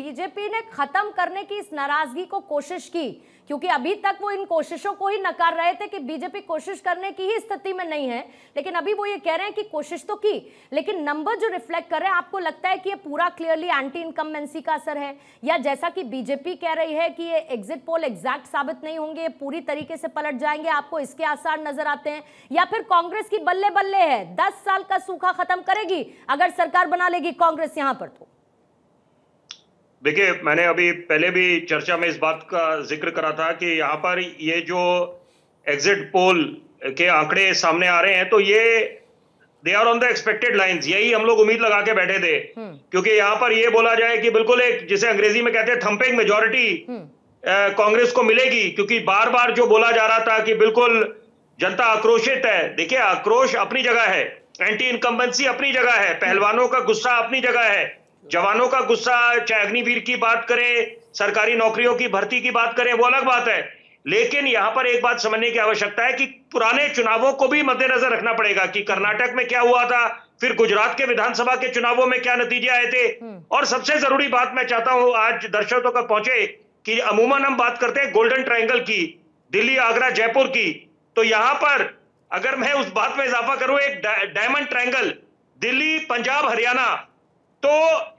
BJP ने खत्म करने की इस नाराज़गी को कोशिश की, क्योंकि अभी तक वो इन कोशिशों को ही नकार रहे थे कि बीजेपी कोशिश करने की ही स्थिति में नहीं है। लेकिन अभी वो ये कह रहे हैं कि कोशिश तो की, लेकिन नंबर जो रिफ्लेक्ट कर रहे हैं, आपको लगता है कि ये पूरा क्लियरली एंटी इनकम्बेंसी का असर है? या जैसा कि बीजेपी कह रही है कि ये एग्जिट पोल एग्जैक्ट साबित नहीं होंगे, ये पूरी तरीके से पलट जाएँगे, आपको इसके आसार नज़र आते हैं? या फिर कांग्रेस की बल्ले बल्ले है, दस साल का सूखा खत्म करेगी, अगर सरकार बना लेगी कांग्रेस यहाँ पर तो? देखिए मैंने अभी पहले भी चर्चा में इस बात का ज़िक्र करा था कि यहाँ पर ये जो एग्जिट पोल के आंकड़े सामने आ रहे हैं तो ये they are on the expected lines यही हम लोग उम्मीद लगा के बैठे थे। हम्म। क्योंकि यहाँ पर ये बोला जाए कि बिल्कुल एक जिसे अंग्रेज़ी में कहते हैं थम्पिंग मेजोरिटी कांग्रेस को मिलेगी। क्योंकि बार बार जो बोला जा रहा था कि बिल्कुल जनता आक्रोशित है देखिए आक्रोश अपनी जगह है एंटी इनकम्बेंसी अपनी जगह है पहलवानों का गुस्सा अपनी जगह है। जवानों का गुस्सा चाहे अग्निवीर की बात करें सरकारी नौकरियों की भर्ती की बात करें वो अलग बात है। लेकिन यहाँ पर एक बात समझने की आवश्यकता है कि पुराने चुनावों को भी मद्देनजर रखना पड़ेगा कि कर्नाटक में क्या हुआ था फिर गुजरात के विधानसभा के चुनावों में क्या नतीजे आए थे। हम्म। और सबसे ज़रूरी बात मैं चाहता हूँ आज दर्शकों तक पहुँचे कि अमूमन हम बात करते हैं गोल्डन ट्राइंगल की दिल्ली आगरा जयपुर की। तो यहाँ पर अगर मैं उस बात में इजाफा करूँ एक डायमंड ट्राइंगल दिल्ली पंजाब हरियाणा तो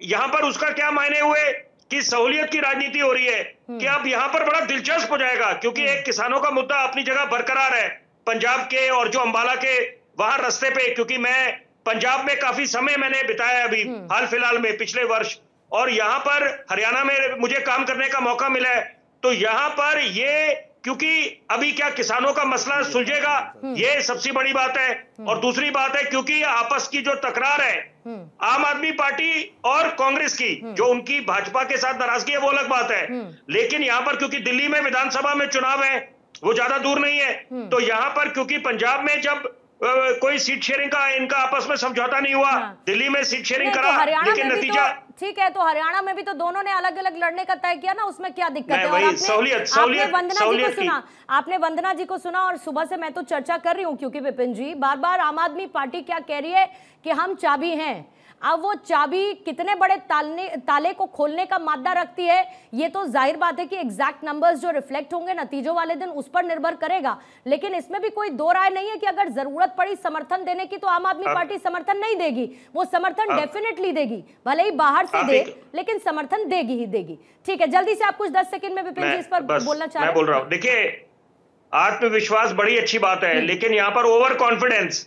यहाँ पर उसका क्या मायने हुए कि सहूलियत की राजनीति हो रही है हम्म। कि अब यहाँ पर बड़ा दिलचस्प हो जाएगा क्योंकि एक किसानों का मुद्दा अपनी जगह बरकरार है पंजाब के और जो अंबाला के वहाँ रस्ते पे क्योंकि मैं पंजाब में काफ़ी समय मैंने बिताया अभी हम्म। हाल फ़िलहाल में पिछले वर्ष और यहाँ पर हरियाणा में मुझे काम करने का मौका मिला है तो यहाँ पर ये क्योंकि अभी क्या किसानों का मसला सुलझेगा हम्म। ये सबसे बड़ी बात है हम्म। और दूसरी बात है क्योंकि आपस की जो तकरार है हम्म। आम आदमी पार्टी और कांग्रेस की जो उनकी भाजपा के साथ नाराज़गी है वो अलग बात है लेकिन यहाँ पर क्योंकि दिल्ली में विधानसभा में चुनाव है वो ज़्यादा दूर नहीं है तो यहाँ पर क्योंकि पंजाब में जब कोई सीट शेयरिंग का इनका आपस में समझौता नहीं हुआ। हाँ। दिल्ली में सीट शेयरिंग तो करा लेकिन नतीजा तो, ठीक है तो हरियाणा में भी तो दोनों ने अलग अलग लड़ने का तय किया ना उसमें क्या दिक्कत है? और आपने, आपने वंदना जी को सुना आपने वंदना जी को सुना और सुबह से मैं तो चर्चा कर रही हूँ क्योंकि विपिन जी बार बार आम आदमी पार्टी क्या कह रही है कि हम चाबी हैं? अब वो चाबी कितने बड़े तालने ताले को खोलने का मादा रखती है ये तो ज़ाहिर बात है कि एग्जैक्ट नंबर्स जो रिफ्लेक्ट होंगे नतीजों वाले दिन उस पर निर्भर करेगा। लेकिन इसमें भी कोई दो राय नहीं है कि अगर ज़रूरत पड़ी समर्थन देने की तो आम आदमी पार्टी समर्थन नहीं देगी। वो समर्थन डेफिनेटली देगी। भले ही बाहर से दे लेकिन समर्थन देगी ही देगी। ठीक है जल्दी से आप कुछ दस सेकंड में विपिन जी इस पर बोलना चाह रहा हूँ। देखिए आत्मविश्वास बड़ी अच्छी बात है हम्म। लेकिन यहाँ पर ओवर कॉन्फिडेंस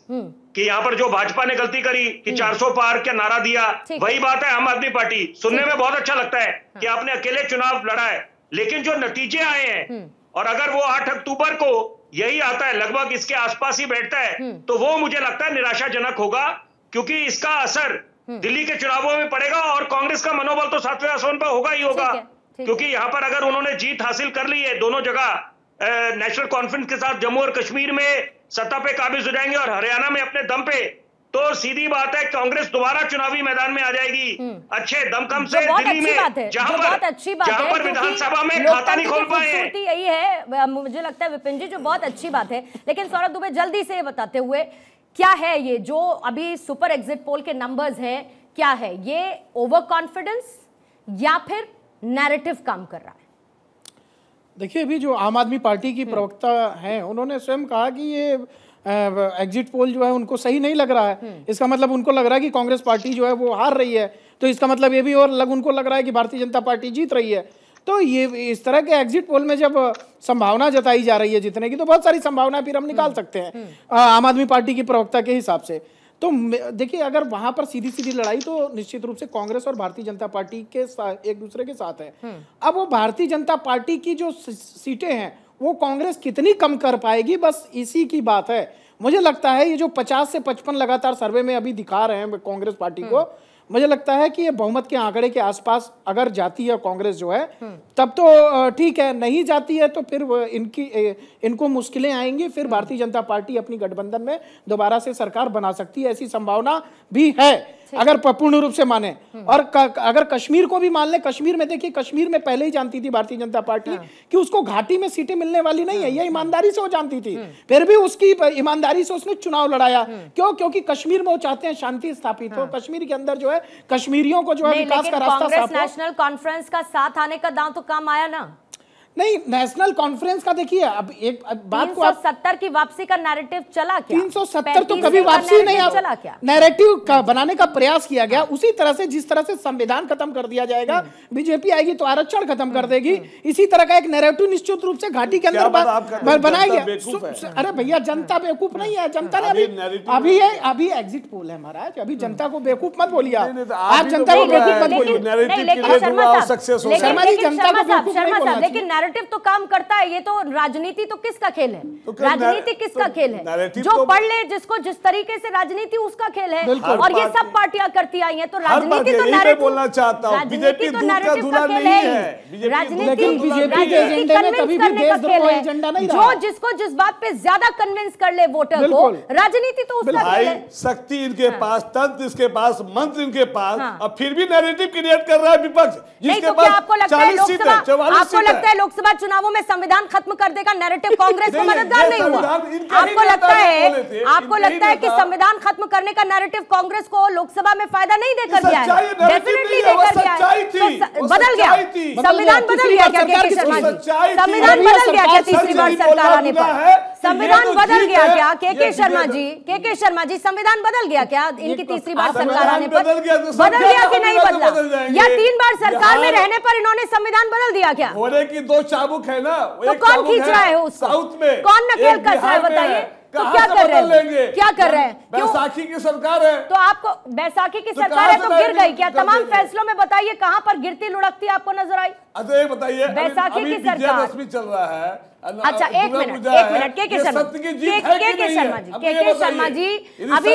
कि यहाँ पर जो भाजपा ने गलती करी कि 400 हम्म। पार क्या नारा दिया वही बात है आम आदमी पार्टी सुनने में बहुत अच्छा लगता है हाँ। कि आपने अकेले चुनाव लड़ा है लेकिन जो नतीजे आए हैं हम्म। और अगर वो आठ अक्टूबर को यही आता है लगभग इसके आसपास ही बैठता है हम्म। तो वो मुझे लगता है निराशाजनक होगा क्योंकि इसका असर दिल्ली के चुनावों में पड़ेगा और कांग्रेस का मनोबल तो सातवें आसमान पर होगा ही होगा क्योंकि यहाँ पर अगर उन्होंने जीत हासिल कर ली है दोनों जगह नेशनल कॉन्फ्रेंस के साथ जम्मू और कश्मीर में सत्ता पे काबिज हो जाएँगे और हरियाणा में अपने दम पे तो सीधी बात है कांग्रेस दोबारा चुनावी मैदान में आ जाएगी। हम्म। अच्छे दमकम से दिल्ली में जहाँ पर अच्छी बात जहाँ पर विधानसभा में खाता नहीं खोल पाए यही है मुझे लगता है विपिन जी जो बहुत अच्छी बात है। लेकिन सौरभ दुबे जल्दी से बताते हुए क्या है ये? जो अभी सुपर एग्जिट पोल के नंबर्स हैं क्या है? ये ओवर कॉन्फिडेंस या फिर नैरेटिव काम कर रहा है? देखिए अभी जो आम आदमी पार्टी की हम्म। प्रवक्ता हैं उन्होंने स्वयं कहा कि ये एग्जिट पोल जो है उनको सही नहीं लग रहा है हम्म। इसका मतलब उनको लग रहा है कि कांग्रेस पार्टी जो है वो हार रही है तो इसका मतलब ये भी और लग उनको लग रहा है कि भारतीय जनता पार्टी जीत रही है तो ये इस तरह के एग्जिट पोल में जब संभावना जताई जा रही है जितने की तो बहुत सारी संभावना फिर हम निकाल हम्म। सकते हैं आम आदमी पार्टी की प्रवक्ता के हिसाब से तो देखिए अगर वहाँ पर सीधी सीधी लड़ाई तो निश्चित रूप से कांग्रेस और भारतीय जनता पार्टी के एक दूसरे के साथ है हम्म। अब वो भारतीय जनता पार्टी की जो सीटें हैं वो कांग्रेस कितनी कम कर पाएगी बस इसी की बात है मुझे लगता है ये जो 50 से 55 लगातार सर्वे में अभी दिखा रहे हैं कांग्रेस पार्टी को हम्म। मुझे लगता है कि ये बहुमत के आंकड़े के आसपास अगर जाती है कांग्रेस जो है हम्म। तब तो ठीक है नहीं जाती है तो फिर इनकी इनको मुश्किलें आएँगी फिर भारतीय जनता पार्टी अपनी गठबंधन में दोबारा से सरकार बना सकती है ऐसी संभावना भी है अगर पूर्ण रूप से माने। और क, अगर कश्मीर को भी मान ले कश्मीर में देखिए कश्मीर में पहले ही जानती थी भारतीय जनता पार्टी हाँ। कि उसको घाटी में सीटें मिलने वाली नहीं है यह ईमानदारी से वो जानती थी। फिर भी उसकी ईमानदारी से उसने चुनाव लड़ाया। क्यों? क्योंकि कश्मीर में वो चाहते हैं शांति स्थापित हो। कश्मीर के अंदर जो है कश्मीरियों को जो है विकास का रास्ता नेशनल कॉन्फ्रेंस का साथ आने का दाव तो काम आया ना। नहीं नेशनल कॉन्फ्रेंस का देखिए अब एक बात को आप सत्तर की वापसी का नैरेटिव चला क्या? तीन सौ सत्तर तो कभी वापसी नहीं चला क्या? नैरेटिव का बनाने का प्रयास किया गया उसी तरह से जिस तरह से संविधान खत्म कर दिया जाएगा हम्म। बीजेपी आएगी तो आरक्षण खत्म कर देगी हम्म। इसी तरह का एक नैरेटिव निश्चित रूप से घाटी के अंदर बनाया गया। अरे भैया जनता बेवकूफ़ नहीं है जनता ने अभी अभी अभी एग्जिट पोल है महाराज अभी जनता को बेवकूफ़ मत बोलिए आप। जनता को बेवकूफ़ मत बोलिए। शर्मा जी जनता को बेवकूफ़ नहीं बोलना लेकिन नैरेटिव तो काम करता है ये तो राजनीति तो किसका खेल है? तो राजनीति किसका तो खेल है? जो तो पढ़ ले जिसको जिस तरीके से राजनीति उसका खेल है। और ये सब पार्टियाँ करती आई हैं तो राजनीति तो नैरेटिव बोलना चाहता हूँ। बीजेपी तो नैरेटिव का खेल है। राजनीति बीजेपी के एजेंडे में कभी भी देशद्रोह एजेंडा नहीं जो जिसको जिस बात पे ज़्यादा कन्विंस कर ले वोटर को राजनीति तो उसका खेल है। शक्ति इनके हाँ। पास तंत्र इसके पास मंत्र इनके पास हाँ। और फिर भी नैरेटिव क्रिएट कर रहा है विपक्ष जिसके पास आपको लगता है लोकसभा आपको लगता है लोकसभा चुनावों में संविधान खत्म कर देगा नैरेटिव कांग्रेस को मददगार नहीं हुआ। आपको लगता है आपको लगता है कि संविधान खत्म करने का नैरेटिव कांग्रेस को लोकसभा में फ़ायदा नहीं देकर गया है? डेफिनेटली देकर गया है। तो बदल गया। संविधान बदल गया क्या के शर्मा जी संविधान बदल गया क्या तीसरी बार सरकार आने पर? संविधान बदल गया क्या? के के शर्मा जी के के शर्मा जी संविधान बदल गया क्या? इनकी तीसरी बार सरकार आने पर बदल गया कि नहीं बदला? या तीन बार सरकार में रहने पर इन्होंने संविधान बदल दिया क्या? होने की दो चाबुक है ना तो कौन खींच रहा है उसको? साउथ में। कौन नकेल कस रहा है बताइए? तो क्या कर रहे हैं? क्या कर रहे हैं? बैसाखी की सरकार है। तो आपको बैसाखी की तो सरकार है तो गिर गई क्या? तमाम फैसलों में बताइए कहाँ पर गिरती लुढ़कती आपको नज़र आई? अच्छा ये बताइए बैसाखी की सरकार। चल रहा है अच्छा एक मिनट एक मिनट के के शर्मा के के शर्मा जी के के शर्मा जी अभी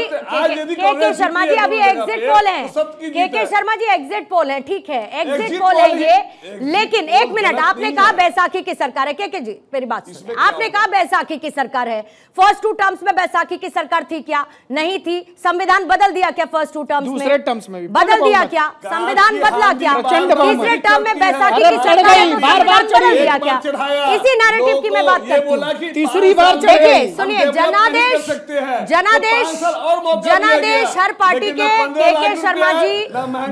के के शर्मा जी अभी एग्जिट पोल है। के के शर्मा जी एग्जिट पोल है ठीक है एग्जिट पोल है ये। लेकिन एक मिनट आपने कहा बैसाखी की सरकार है के के जी मेरी बात सुनिए। आपने कहा बैसाखी की सरकार है। फ़र्स्ट टू टर्म्स में बैसाखी की सरकार थी क्या? नहीं थी। संविधान बदल दिया क्या फ़र्स्ट टू टर्म्स में? बदल दिया क्या? संविधान बदला क्या? तीसरे टर्म में बैसाखी की गई बार बार चढ़ी। दिया क्या इसी नैरेटिव की मैं बात करती हूँ। तीसरी बार देखिए सुनिए जनादेश जनादेश जनादेश हर पार्टी के के के शर्मा जी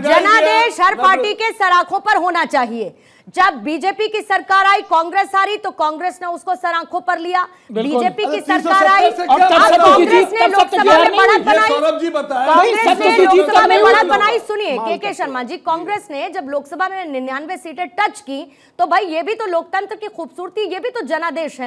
जनादेश हर पार्टी के सराखों पर होना चाहिए। जब बीजेपी की सरकार आई कांग्रेस आ रही तो कांग्रेस ने उसको सर आँखों पर लिया। बीजेपी की सरकार आई कांग्रेस ने लोकसभा में बढ़त बनाई। कांग्रेस ने लोकसभा में बढ़त बनाई। सुनिए के के शर्मा जी कांग्रेस ने जब लोकसभा में निन्यानवे सीटें टच की तो भाई ये भी तो लोकतंत्र की खूबसूरती ये भी तो जनादेश है ना?